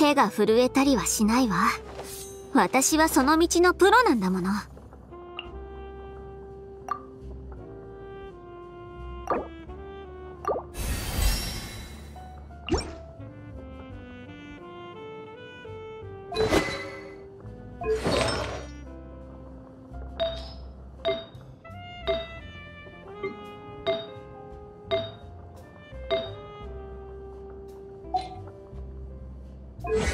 手が震えたりはしないわ。私はその道のプロなんだもの。you you